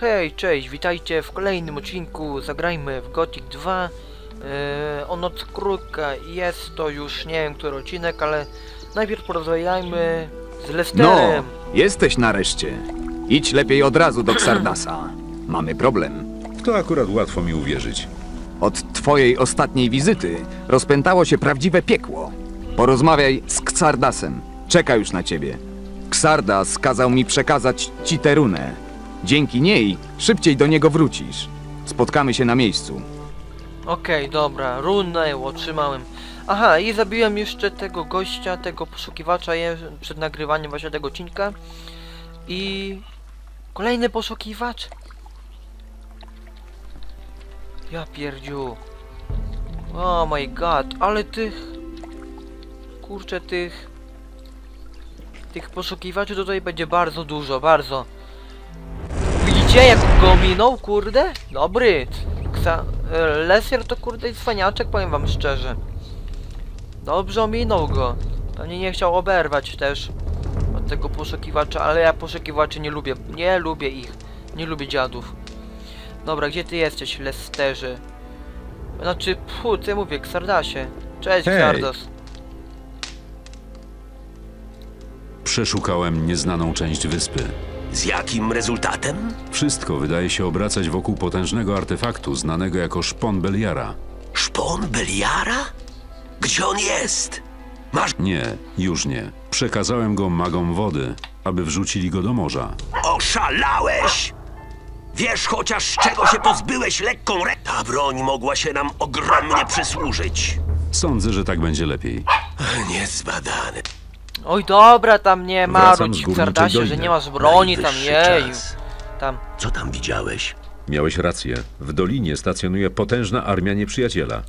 Hej, cześć, witajcie w kolejnym odcinku Zagrajmy w Gothic 2 yy, o Noc Krótka Jest to już nie wiem który odcinek, ale najpierw porozmawiajmy z No, Lesterem jesteś nareszcie. Idź lepiej od razu do Xardasa. Mamy problem. W to akurat łatwo mi uwierzyć. Od twojej ostatniej wizyty rozpętało się prawdziwe piekło. Porozmawiaj z Xardasem. Czeka już na ciebie. Xardas kazał mi przekazać ci tę runę. Dzięki niej szybciej do niego wrócisz. Spotkamy się na miejscu. Okej, dobra, runę otrzymałem Aha, i zabiłem jeszcze tego gościa, tego poszukiwacza przed nagrywaniem właśnie tego odcinka I... Kolejny poszukiwacz Ja pierdziu Oh my god, ale tych... Kurczę, tych... Tych poszukiwaczy tutaj będzie bardzo dużo, bardzo. Widzicie jak go minął, kurde? Dobry. Ksa... Lesier to kurde jest faniaczek, powiem wam szczerze. Dobrze ominął go. Pewnie nie chciał oberwać też od tego poszukiwacza, ale ja poszukiwaczy nie lubię. Nie lubię ich. Nie lubię dziadów. Dobra, gdzie ty jesteś, Lesterze? Znaczy, pu, co ja mówię, Ksardasie. Cześć. Ksardas. Przeszukałem nieznaną część wyspy. Z jakim rezultatem? Wszystko wydaje się obracać wokół potężnego artefaktu znanego jako szpon Beliara. Szpon Beliara? Gdzie on jest? Masz... Nie, już nie. Przekazałem go magom wody, aby wrzucili go do morza. Oszalałeś! Wiesz chociaż czego się pozbyłeś lekką ręką? Ta broń mogła się nam ogromnie przysłużyć. Sądzę, że tak będzie lepiej. Niezbadany. Oj, dobra, tam nie Wracam marudź, z górniczej Ksardasie, że doliny. nie masz broni tam, Najwyższy jej. czas. Tam. Co tam widziałeś? Miałeś rację. W dolinie stacjonuje potężna armia nieprzyjaciela.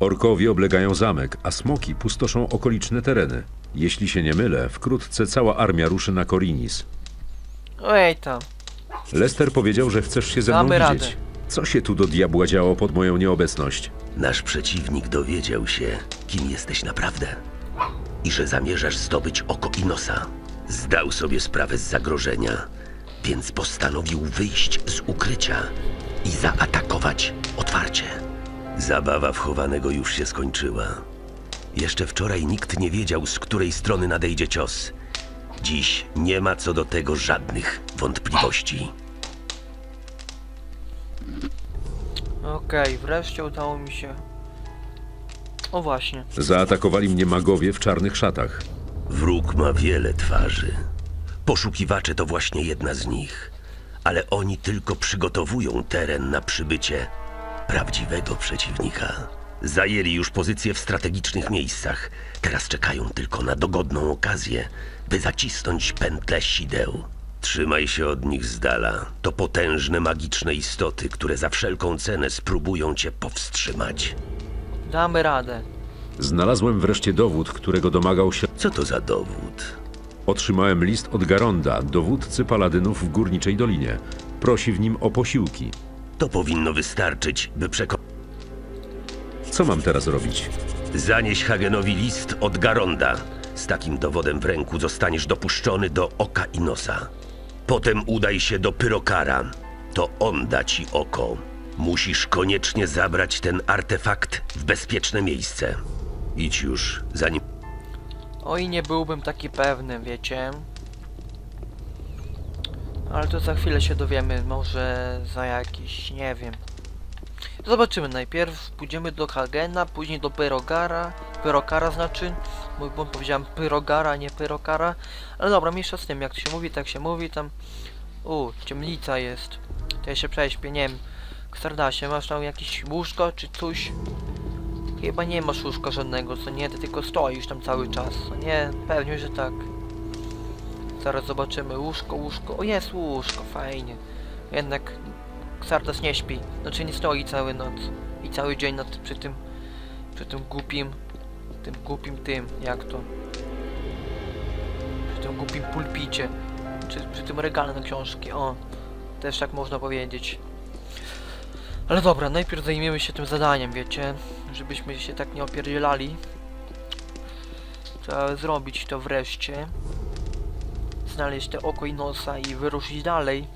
Orkowie oblegają zamek, a smoki pustoszą okoliczne tereny. Jeśli się nie mylę, wkrótce cała armia ruszy na Korinis. Oj, tam. Lester powiedział, że chcesz się ze mną Damy widzieć. radę. Co się tu do diabła działo pod moją nieobecność? Nasz przeciwnik dowiedział się, kim jesteś naprawdę. I że zamierzasz zdobyć oko Inosa. Zdał sobie sprawę z zagrożenia, więc postanowił wyjść z ukrycia i zaatakować otwarcie. Zabawa wchowanego już się skończyła. Jeszcze wczoraj nikt nie wiedział, z której strony nadejdzie cios. Dziś nie ma co do tego żadnych wątpliwości. Okej, wreszcie udało mi się. O właśnie. Zaatakowali mnie magowie w czarnych szatach. Wróg ma wiele twarzy. Poszukiwacze to właśnie jedna z nich. Ale oni tylko przygotowują teren na przybycie prawdziwego przeciwnika. Zajęli już pozycje w strategicznych miejscach. Teraz czekają tylko na dogodną okazję, by zacisnąć pętle sideł. Trzymaj się od nich z dala. To potężne magiczne istoty, które za wszelką cenę spróbują cię powstrzymać. Damy radę. Znalazłem wreszcie dowód, którego domagał się. Co to za dowód? Otrzymałem list od Garonda, dowódcy paladynów w Górniczej Dolinie. Prosi w nim o posiłki. To powinno wystarczyć, by przekonać. Co mam teraz robić? Zanieś Hagenowi list od Garonda. Z takim dowodem w ręku zostaniesz dopuszczony do oka i nosa. Potem udaj się do Pyrokara. To on da ci oko. Musisz koniecznie zabrać ten artefakt w bezpieczne miejsce. Idź już, zanim... Oj, nie byłbym taki pewny, wiecie. Ale to za chwilę się dowiemy, może za jakiś, nie wiem. Zobaczymy najpierw, pójdziemy do Hagena, później do Pyrogara, Pyrokara znaczy, bo, bo powiedziałem Pyrogara, nie Pyrokara. Ale dobra, mniejsza z tym, jak to się mówi, tak się mówi, tam... U, ciemnica jest. To ja się prześpię, nie wiem. Ksardasie, masz tam jakieś łóżko, czy coś? Chyba nie masz łóżka żadnego, co nie? Ty tylko stoisz tam cały czas, co nie? Pewnie, że tak. Zaraz zobaczymy. Łóżko, łóżko. O, jest łóżko, fajnie. Jednak Xardas nie śpi. Znaczy nie stoi całą noc. I cały dzień nad, przy tym... Przy tym głupim... Tym głupim tym, jak to? Przy tym głupim pulpicie. Czy przy tym regale na książki, o. Też tak można powiedzieć. Ale dobra, najpierw zajmiemy się tym zadaniem, wiecie? Żebyśmy się tak nie opierdzielali. Trzeba zrobić to wreszcie. Znaleźć te oko i nosa i wyruszyć dalej.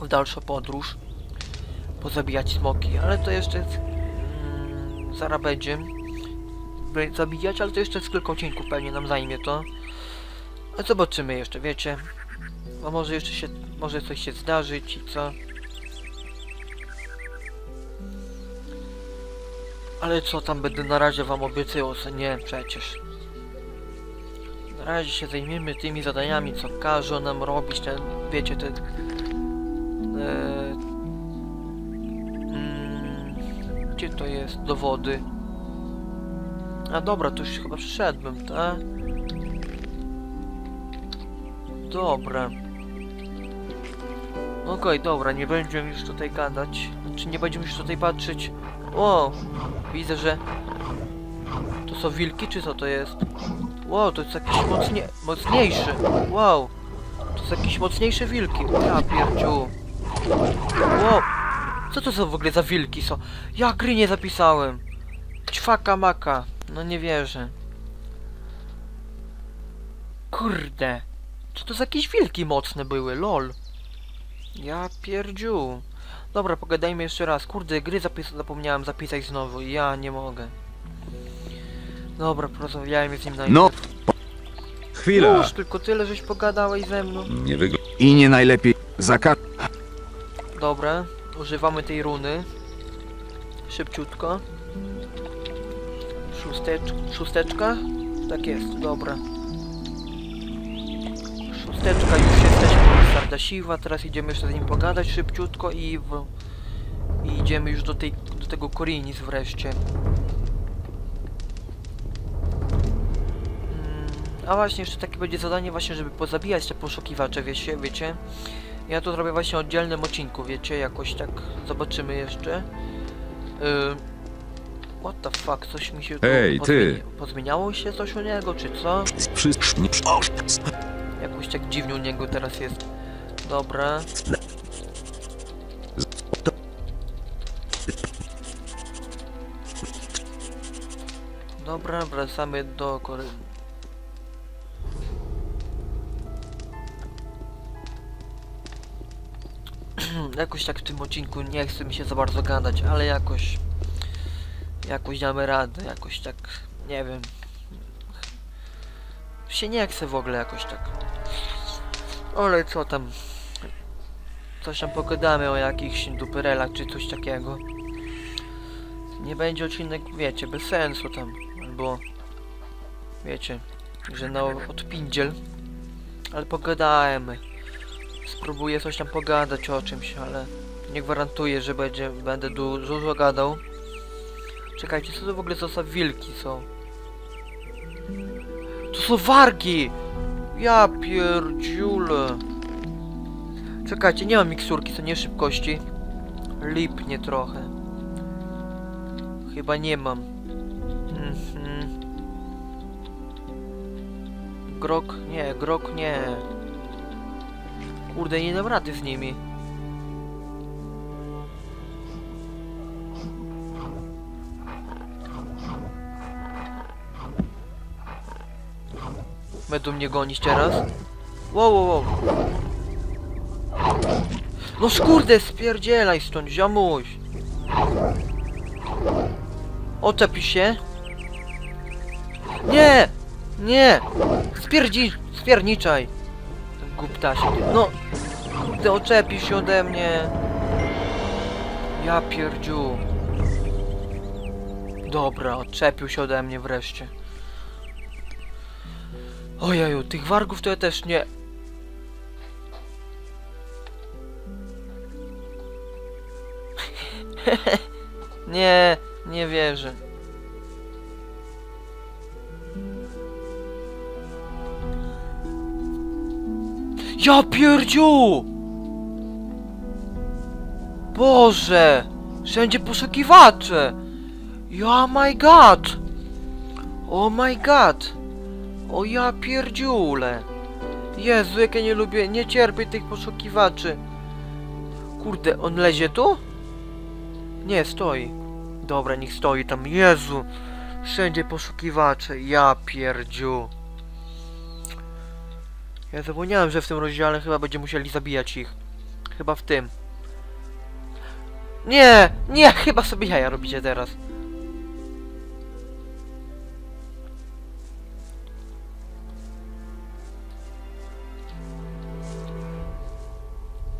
w dalszą podróż. Pozabijać smoki, ale to jeszcze mm, zaraz będzie. Zabijać, ale to jeszcze z kilka odcinków pewnie nam zajmie to. A zobaczymy jeszcze, wiecie. Bo może jeszcze się, może coś się zdarzyć i co. Ale co tam będę na razie wam obiecywał, co nie przecież. Na razie się zajmiemy tymi zadaniami, co każą nam robić, ten, wiecie, te... E, mm, gdzie to jest? Dowody. A dobra, to już chyba przyszedłem, tak? Dobra. Okej, dobra, nie będziemy już tutaj gadać. Czy nie będziemy już tutaj patrzeć? O! Widzę, że... To są wilki, czy co to jest? Wow, to jest jakiś mocnie... mocniejszy. Wow! To są jakieś mocniejsze wilki. Ja pierdziu. Wow! Co to są w ogóle za wilki są? Ja gry nie zapisałem. Ćwaka maka. No nie wierzę. Kurde. Co to za jakieś wilki mocne były, lol. Ja pierdziu. Dobra, pogadajmy jeszcze raz. Kurde, gry zapis zapomniałem zapisać znowu. Ja nie mogę. Dobra, porozmawiajmy z nim na No, Chwila! Już tylko tyle, żeś pogadałeś ze mną. Nie wygląda. i nie najlepiej zaka... Dobra, używamy tej runy. Szybciutko. Szóstecz szósteczka? Tak jest, dobra. Szósteczka, już u Sardasiwa, teraz idziemy jeszcze z nim pogadać szybciutko i w... I idziemy już do tej, do tego Korinis wreszcie. Mm, A właśnie, jeszcze takie będzie zadanie właśnie, żeby pozabijać te poszukiwacze, wiecie, wiecie? Ja to zrobię właśnie w oddzielnym odcinku, wiecie, jakoś tak zobaczymy jeszcze. Yy, what the fuck, coś mi się Ej, ty! pozmieni- Pozmieniało się coś u niego, czy co? Jakoś tak dziwnie u niego teraz jest. Dobra. Dobra, wracamy do kory... jakoś tak w tym odcinku nie chce mi się za bardzo gadać, ale jakoś... Jakoś damy radę, jakoś tak... Nie wiem. Się nie chce w ogóle jakoś tak. Ale co tam? Coś tam pogadamy o jakichś duperelach czy coś takiego. Nie będzie odcinek, wiecie, bez sensu tam. Albo... Wiecie, że na odpindziel. Ale pogadajmy. Spróbuję coś tam pogadać o czymś, ale nie gwarantuję, że będzie, będę du dużo gadał. Czekajcie, co to w ogóle za wilki są? To są wargi! Ja pierdziule. Czekajcie, nie mam miksurki, co nie szybkości. Lipnie trochę. Chyba nie mam. Mhm. Grok, nie, grok nie. Kurde, nie dam rady z nimi. Będą mnie gonić teraz. Wow, wow, wow. No skurde, spierdzielaj stąd, ziomuś. Oczepi się. Nie! Nie! Spierdzi... Spierniczaj! Guptasie. No! Kurde, oczepi się ode mnie. Ja pierdziu. Dobra, odczepił się ode mnie wreszcie. Ojeju, tych wargów to ja też nie... nie, nie wierzę. Ja pierdziu! Boże! Wszędzie poszukiwacze! Ja my god! Oh my god! O ja pierdziule! Jezu, jak ja nie lubię, nie cierpię tych poszukiwaczy. Kurde, on lezie tu? Nie, stoi. Dobra, niech stoi tam. Jezu! Wszędzie poszukiwacze. Ja pierdziu. Ja zapomniałem, że w tym rozdziale chyba będziemy musieli zabijać ich. Chyba w tym. Nie, nie, chyba sobie jaja robicie teraz.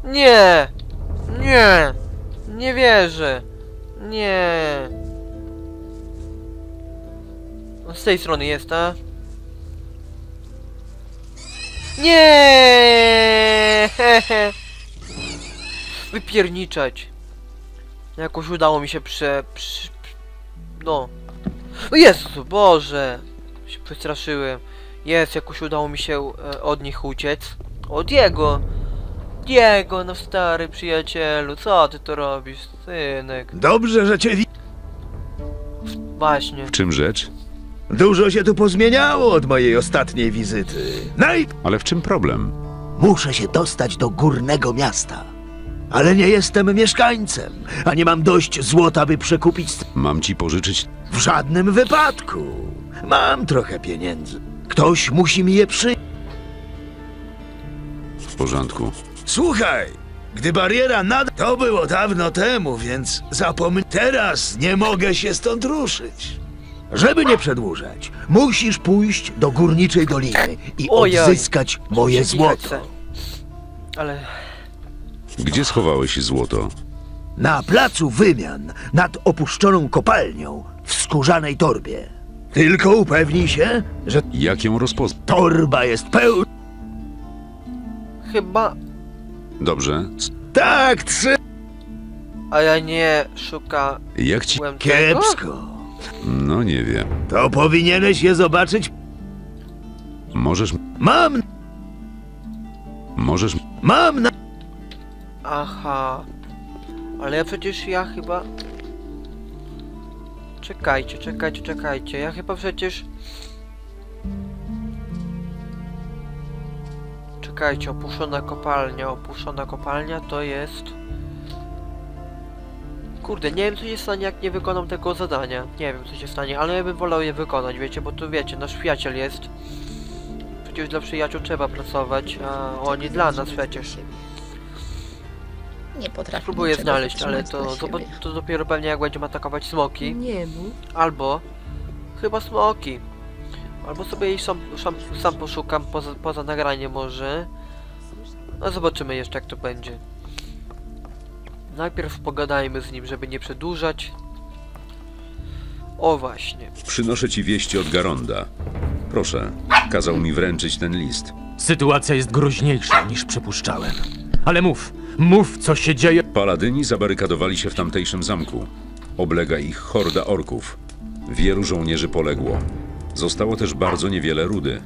Nie! Nie! Nie wierzę! Nie! No Z tej strony jest, a? Nie! Wypierniczać. Jakoś udało mi się prze... prze... No. O Jezu, Boże! Się przestraszyłem. Jest, jakoś udało mi się e, od nich uciec. Od jego! Diego, no stary przyjacielu, co ty to robisz, synek? Dobrze, że cię wi... Właśnie. W czym rzecz? Dużo się tu pozmieniało od mojej ostatniej wizyty. Najp... Ale w czym problem? Muszę się dostać do górnego miasta. Ale nie jestem mieszkańcem, a nie mam dość złota, by przekupić... Mam ci pożyczyć. W żadnym wypadku. Mam trochę pieniędzy. Ktoś musi mi je przy... W porządku. Słuchaj, gdy bariera nad... To było dawno temu, więc zapomnij. Teraz nie mogę się stąd ruszyć. Żeby nie przedłużać, musisz pójść do górniczej doliny i Ojej. odzyskać moje złoto. Ale... Gdzie schowałeś złoto? Na placu wymian nad opuszczoną kopalnią w skórzanej torbie. Tylko upewnij się, że Jak ją rozpoznać? torba jest pełna. Chyba... Dobrze. Tak, trzy. A ja nie szuka... Jak ci... tego? Kiepsko. No nie wiem. To powinieneś je zobaczyć. Możesz... Mam, Możesz... mam na... Aha. Ale ja przecież ja chyba... Czekajcie, czekajcie, czekajcie. Ja chyba przecież... Czekajcie, opuszczona kopalnia. Opuszczona kopalnia to jest... Kurde, nie wiem co się stanie jak nie wykonam tego zadania. Nie wiem co się stanie, ale ja bym wolał je wykonać, wiecie, bo tu wiecie, nasz przyjaciel jest. Przecież dla przyjaciół trzeba pracować, a oni dla nas przecież. Nie potrafię Próbuję niczego znaleźć, ale to, to, to dopiero pewnie jak będziemy atakować smoki. Nie mów. Albo chyba smoki. Albo sobie jej sam, sam, sam poszukam poza, poza nagraniem może. No zobaczymy jeszcze jak to będzie. Najpierw pogadajmy z nim, żeby nie przedłużać. O właśnie. Przynoszę ci wieści od Garonda. Proszę. Kazał mi wręczyć ten list. Sytuacja jest groźniejsza niż przypuszczałem. Ale mów, mów co się dzieje. Paladyni zabarykadowali się w tamtejszym zamku. Oblega ich horda orków. Wielu żołnierzy poległo. Zostało też bardzo niewiele rudy.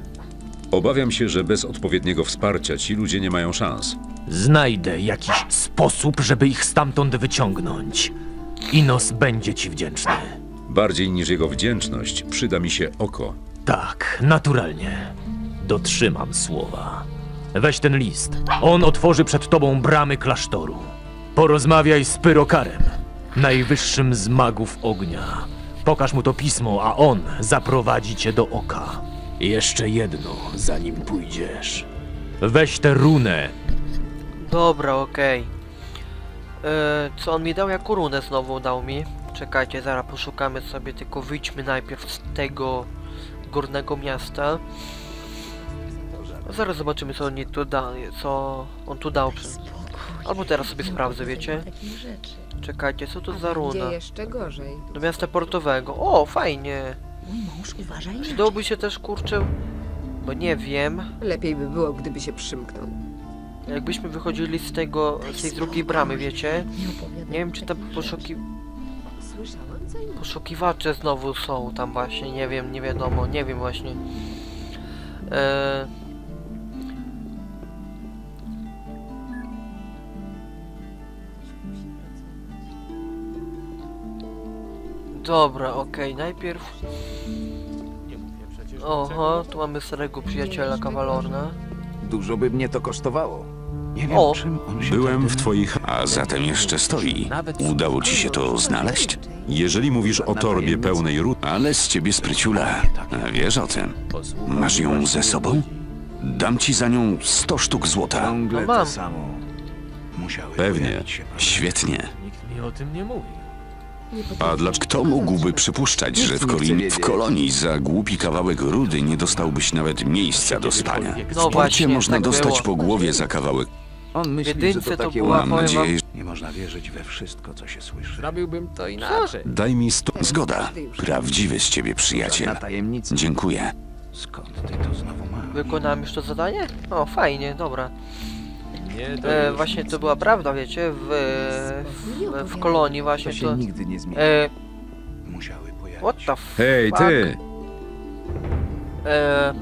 Obawiam się, że bez odpowiedniego wsparcia ci ludzie nie mają szans. Znajdę jakiś sposób, żeby ich stamtąd wyciągnąć. Inos będzie ci wdzięczny. Bardziej niż jego wdzięczność przyda mi się oko. Tak, naturalnie. Dotrzymam słowa. Weź ten list. On otworzy przed tobą bramy klasztoru. Porozmawiaj z Pyrokarem, najwyższym z magów ognia. Pokaż mu to pismo, a on zaprowadzi cię do oka. Jeszcze jedno, zanim pójdziesz. Weź tę runę. Dobra, okej. E, Co on mi dał? Jaką runę znowu dał mi? Czekajcie, zaraz poszukamy sobie, tylko wyjdźmy najpierw z tego górnego miasta. Zaraz zobaczymy co on mi tu da, co on tu dał. Albo teraz sobie sprawdzę, wiecie? Czekajcie, co to za runa? Jeszcze gorzej. Do miasta portowego. O, fajnie. Mój mąż uważa inaczej. Przydałoby się też kurczę, bo nie wiem. Lepiej by było, gdyby się przymknął. Jakbyśmy wychodzili z tego, z tej drugiej bramy, wiecie? Nie wiem czy tam poszuki... Słyszałam co innego. Poszukiwacze znowu są tam właśnie, nie wiem, nie wiadomo, nie wiem właśnie. Eee... Dobra, okej, najpierw... Oho, tu mamy starego przyjaciela Kawalorna. Dużo by mnie to kosztowało. Nie wiem, O. czym on się Byłem tak w twoich... A zatem jeszcze stoi. Udało ci się to znaleźć? Jeżeli mówisz o torbie pełnej ród, Ale z ciebie spryciula. A Wiesz o tym. Masz ją ze sobą? Dam ci za nią 100 sztuk złota. Ciągle No mam. to samo. Musiały Pewnie. pojawić się Świetnie. Nikt mi o tym nie mówi. A dlaczego kto mógłby przypuszczać, że w, w kolonii za głupi kawałek rudy nie dostałbyś nawet miejsca do spania? No zmieni- Porcie właśnie, można tak dostać było. po głowie za kawałek. On W myśli, że jedynce to to takie była. Mam powiem wam, nadzieję, Nie można wierzyć we wszystko, co się słyszy. Zrobiłbym to inaczej. Daj mi sto... Zgoda. Prawdziwy z ciebie przyjaciel. Na. Dziękuję. Skąd ty to znowu masz? Wykonałem już to zadanie? O, fajnie, dobra. Nie, to E, już właśnie nic to była prawda, wiecie, w, w, w kolonii To właśnie się to... nigdy nie zmieni. E, Musiały pojawić what the fuck? Hej, ty! E,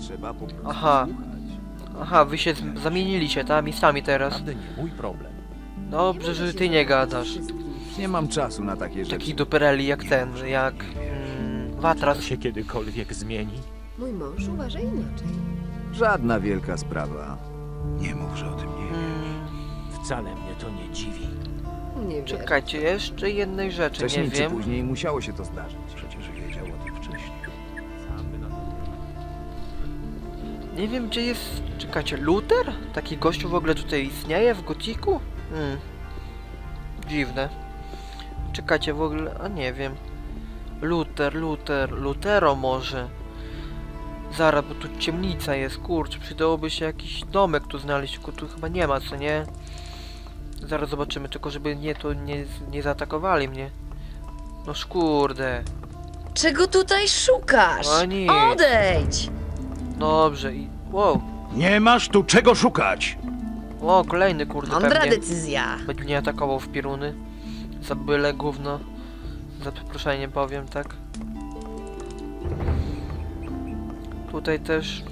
Trzeba po prostu aha. słuchać. aha, wy się z- zamieniliście, ta miejscami teraz. naprawdę nie mój problem. Dobrze, że ty nie gadasz. Nie mam czasu na takie rzeczy. Taki dupereli jak ten, jak... Mm, Watras. To się kiedykolwiek zmieni? Mój mąż uważa inaczej. Żadna wielka sprawa. Nie mów, że o tym nie Mm, Wcale mnie to nie dziwi. Nie wiem. czekajcie, jeszcze jednej rzeczy, nie Wcześniej czy wiem. później musiało się to zdarzyć. Przecież wiedział o tym wcześniej. Nie wiem gdzie jest... Czekajcie, Luther? Taki gościu w ogóle tutaj istnieje w Gotiku? Hmm. Dziwne. Czekajcie w ogóle... a nie wiem. Luther, Luther, Lutero może. Zaraz, bo tu ciemnica jest, kurczę, przydałoby się jakiś domek tu znaleźć, tylko tu chyba nie ma, co nie? Zaraz zobaczymy, tylko żeby nie to nie, nie zaatakowali mnie. No szkurde. Czego tutaj szukasz? Nie. Odejdź! Dobrze i... Wow. Nie masz tu czego szukać! O, kolejny kurde Mądra pewnie. decyzja. Będzie mnie atakował w pieruny. Za byle gówno. Za przeproszeniem powiem, tak? Tutaj też...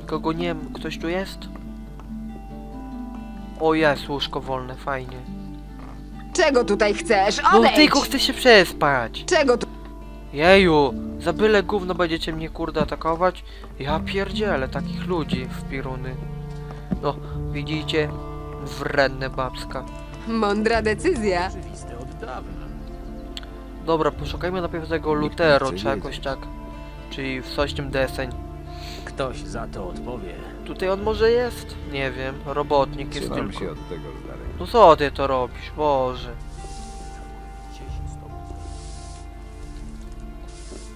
Nikogo nie... Ktoś tu jest? O jest, łóżko wolne, fajnie. Czego tutaj chcesz? No Odejdź! tylko chcę się przespać! Czego tu... Jeju! Za byle gówno będziecie mnie kurde atakować? Ja pierdzielę takich ludzi w pieruny. No, widzicie? Wredne babska. Mądra decyzja. Dawna. Dobra, poszukajmy najpierw tego Lutero, czy jakoś wiedzieć. tak. Czyli w coś tym deseń. Ktoś za to odpowie. Tutaj on może jest? Nie wiem, robotnik jest Trzymam tylko. się od tego z daleka. No co ty to robisz, Boże.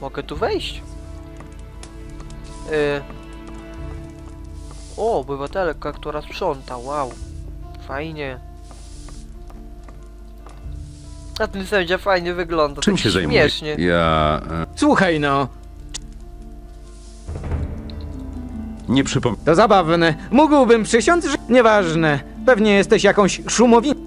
Mogę tu wejść? Y... O, obywatelka, która sprząta, wow. Fajnie. A ten sędzia fajnie wygląda, Czym tak się zajmuje? śmiesznie. Ja... e, Słuchaj no, Nie przypom... to zabawne. Mógłbym przysiąc, że... Nieważne. Pewnie jesteś jakąś szumowiną.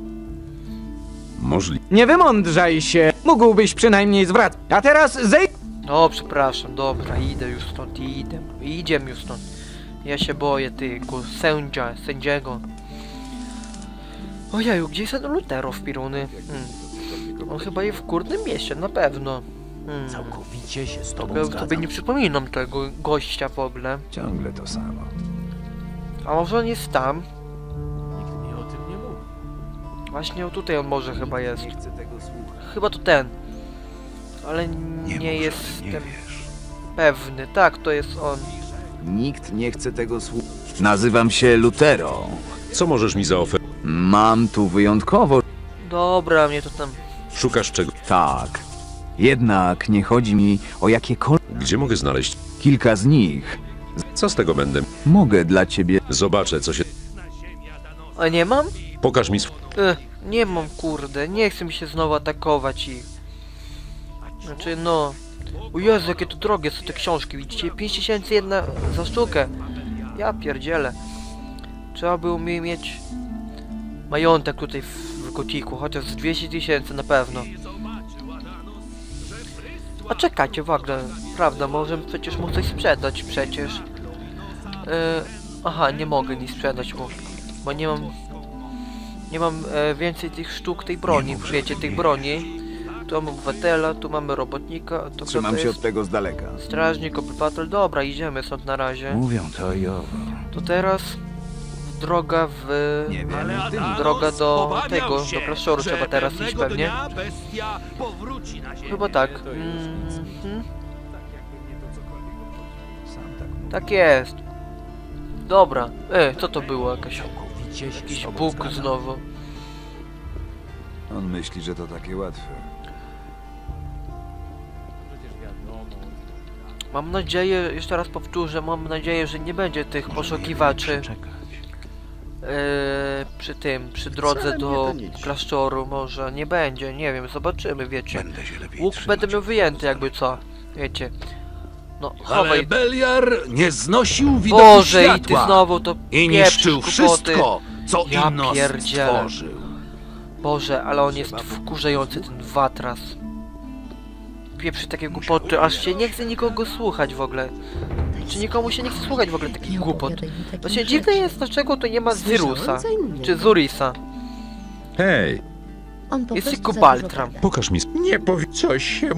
Możliwe. Nie wymądrzaj się. Mógłbyś przynajmniej zwracać. A teraz zejdź... O, przepraszam, dobra, idę już stąd, idę. Idziemy już stąd. Ja się boję tego sędzia, sędziego. Ojeju, gdzie jest ten Lutero w Piruny? Hmm. On chyba jest w górnym mieście, na pewno. Hmm. Całkowicie się z tobą Ja zgadzam. sobie nie przypominam tego gościa w ogóle. Ciągle to samo. A może on jest tam? Nikt mi o tym nie mówi. Właśnie o tutaj on może chyba jest. Nie chcę tego słuchać. Chyba to ten. Ale Nie, nie, nie jestem wiesz. pewny. Tak, to jest on. Nikt nie chce tego słuchać. Nazywam się Lutero. Co możesz mi zaoferować? Mam tu wyjątkowo... Dobra, mnie to tam... Szukasz czego? Tak. Jednak nie chodzi mi o jakiekolwiek... Gdzie mogę znaleźć? Kilka z nich. Co z tego będę? Mogę dla ciebie... Zobaczę, co się... A nie mam? Pokaż mi sw... Ech, nie mam kurde, nie chcę mi się znowu atakować ich. Znaczy no... O Jezu, jakie to drogie są te książki, widzicie? 5000 jedna za sztukę. Ja pierdzielę. Trzeba było mi mieć majątek tutaj w, w Gotiku, chociaż z 200 tysięcy na pewno. A czekajcie, w ogóle, prawda, możemy przecież mu coś sprzedać przecież. E, aha, nie mogę nic sprzedać mu, bo nie mam nie mam e, więcej tych sztuk tej broni, wiecie, tych broni. Tu mamy obywatela, tu mamy robotnika, to Trzymam się od tego z daleka. Strażnik, obywatel, dobra, idziemy stąd na razie. Mówią to i owo. To teraz droga w... Nie wiem. Droga do tego, do klasztoru trzeba teraz iść pewnie. Chyba tak. Mhm. Tak jest. Dobra. E, co to było jakaś... Jakiś tobą Bóg znowu. On myśli, że to takie łatwe. Mam nadzieję, jeszcze raz powtórzę, mam nadzieję, że nie będzie tych poszukiwaczy e, przy tym, przy drodze do klasztoru. Może nie będzie, nie wiem, zobaczymy, wiecie. Będę się lepiej Łuk będę miał wyjęty, jakby co, wiecie. No, Ale chowaj. Beliar nie znosił widoku Boże, i ty światła znowu to i niszczył wszystko, co Ja Innos pierdzielę. stworzył. Boże, ale on jest wkurzający, ten watras. Pieprzy takie głupoty, aż się nie chce nikogo słuchać w ogóle. Czy nikomu się nie chce słuchać w ogóle takich głupot? Właśnie dziwne jest, dlaczego to nie ma Zyrusa, czy Zurisa. Hej, On po Jest tylko Baltram. pokaż mi... Nie powie... Coś się...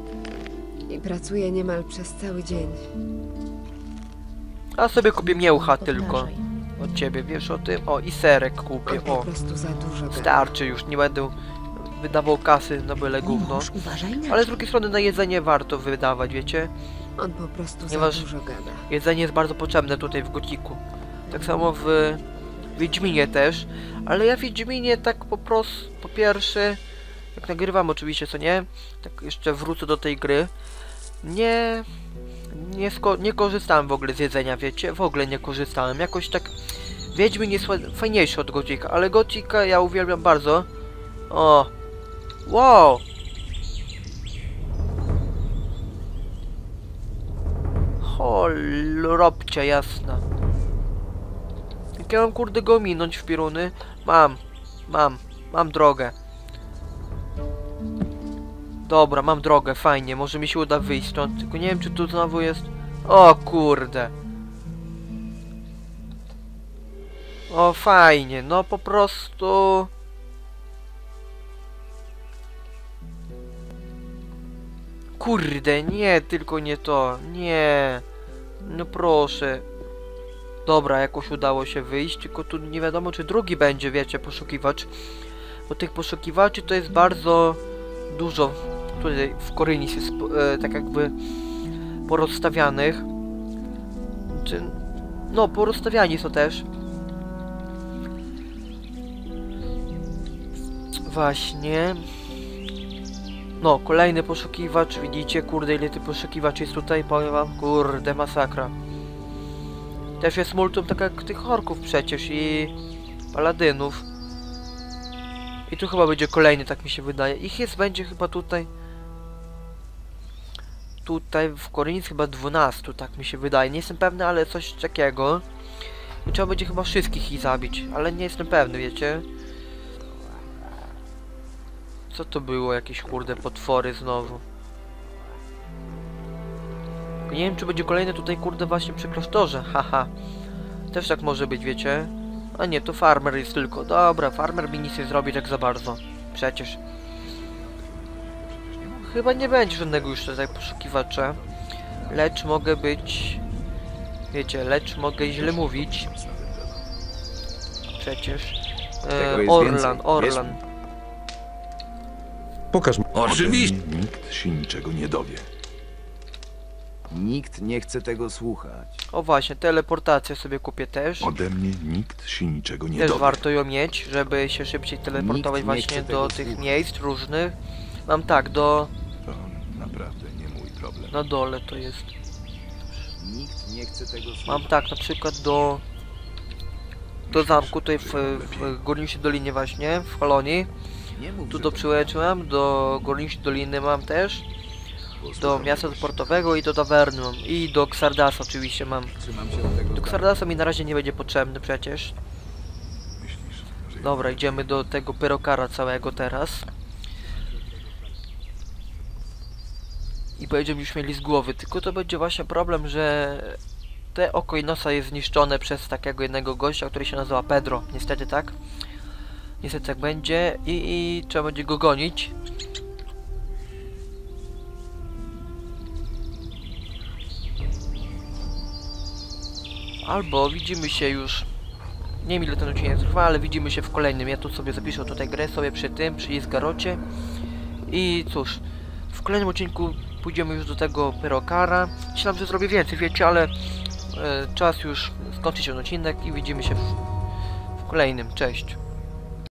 I pracuję niemal przez cały dzień. A sobie kupię mięcha tylko. Od ciebie, wiesz o tym? O, i serek kupię, o. Starczy już, nie będę wydawał kasy na byle gówno. Ale z drugiej strony na jedzenie warto wydawać, wiecie? On po prostu Ponieważ- dużo gada. Jedzenie jest bardzo potrzebne tutaj w Gotiku. Tak samo w Wiedźminie też. Ale ja w Wiedźminie tak po prostu, po pierwsze, jak nagrywam oczywiście, co nie? Tak jeszcze wrócę do tej gry. Nie... Nie, nie korzystałem w ogóle z jedzenia, wiecie? W ogóle nie korzystałem. Jakoś tak... Wiedźmin jest fajniejszy od Gotika, ale Gotika ja uwielbiam bardzo. O! Wow! Cholropcia jasna. Jak ja mam kurde go minąć w pieruny? Mam, mam, mam drogę. Dobra, mam drogę, fajnie, może mi się uda wyjść stąd, tylko nie wiem czy tu znowu jest... O kurde. O fajnie, no po prostu... Kurde, nie, tylko nie to, nie. No proszę. Dobra, jakoś udało się wyjść, tylko tu nie wiadomo czy drugi będzie, wiecie, poszukiwacz. Bo tych poszukiwaczy to jest bardzo dużo. Tutaj w Korynis jest e, tak jakby porozstawianych. Czy, no, porozstawiani są też. Właśnie. No, kolejny poszukiwacz, widzicie, kurde, ile tych poszukiwaczy jest tutaj, powiem wam, kurde, masakra. Też jest multum tak jak tych orków przecież i paladynów. I tu chyba będzie kolejny, tak mi się wydaje. Ich jest, będzie chyba tutaj... Tutaj w Korynic chyba 12, tak mi się wydaje. Nie jestem pewny, ale coś takiego. I trzeba będzie chyba wszystkich ich zabić, ale nie jestem pewny, wiecie. Co to było? Jakieś kurde potwory znowu. Nie wiem, czy będzie kolejny tutaj kurde właśnie przy klasztorze. Haha. Też tak może być, wiecie? A nie, to farmer jest tylko. Dobra, farmer mi nic nie zrobi tak za bardzo. Przecież. Chyba nie będzie żadnego już tutaj poszukiwacza. Lecz mogę być... Wiecie, lecz mogę źle mówić. Przecież. E, Orlan, Orlan. Pokaż mi... Oczywiście. Nikt się niczego nie dowie. Nikt nie chce tego słuchać. O właśnie, teleportację sobie kupię też. Ode mnie nikt się niczego nie Też dowie. warto ją mieć, żeby się szybciej teleportować nie właśnie chce do tego tych słuchać. miejsc różnych. Mam tak, do... To naprawdę nie mój problem. na dole to jest. Nikt nie chce tego słuchać. Mam tak, na przykład do... do zamku tutaj w, w Górniczej Dolinie właśnie, w Holonii. Tu do Przyłęczy do Górniczej Doliny mam też. Do miasta portowego i do tawerny mam. I do Xardasa oczywiście mam. Do Xardasa mi na razie nie będzie potrzebny przecież. Dobra, idziemy do tego pyrokara całego teraz. I będziemy już mieli z głowy, tylko to będzie właśnie problem, że te oko i nosa jest zniszczone przez takiego jednego gościa, który się nazywa Pedro. Niestety tak. Niestety tak będzie i, i trzeba będzie go gonić. Albo widzimy się już nie wiem ile ten odcinek trwa, ale widzimy się w kolejnym. Ja tu sobie zapiszę tutaj grę sobie przy tym, przy Izgarocie. I cóż, w kolejnym odcinku pójdziemy już do tego Pyrokara. Myślałem, że zrobię więcej, wiecie, ale e, czas już skończy się ten odcinek i widzimy się w, w kolejnym. Cześć.